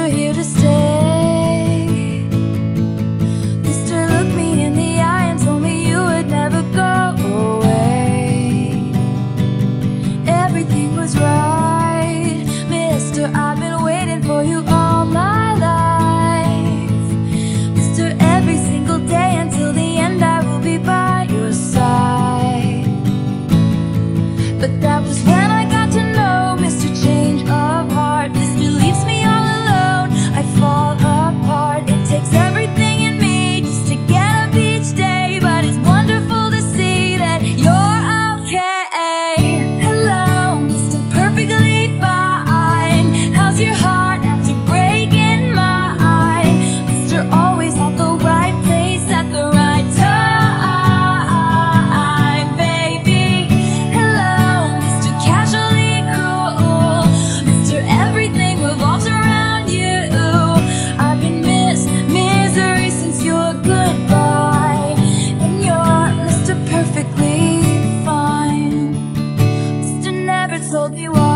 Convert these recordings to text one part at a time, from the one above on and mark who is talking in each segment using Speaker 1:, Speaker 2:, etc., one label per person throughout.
Speaker 1: are here to stay. told me why.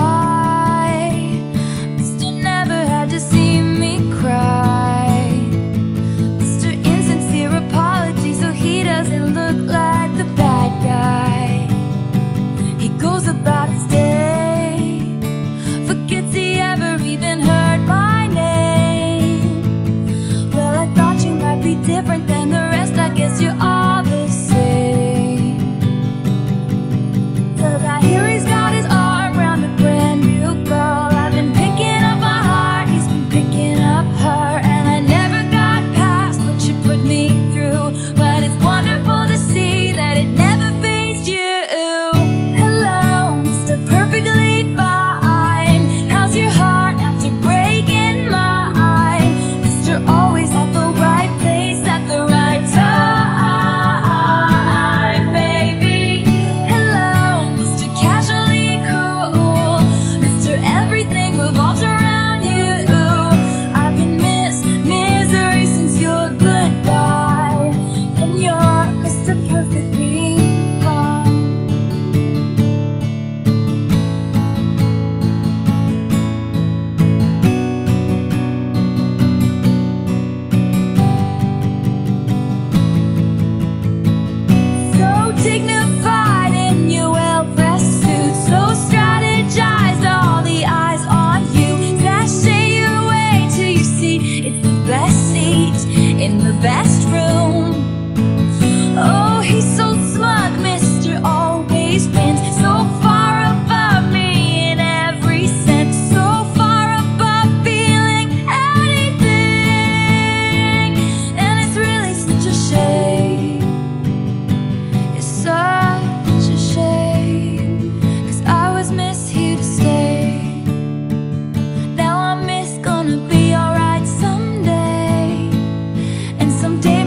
Speaker 1: someday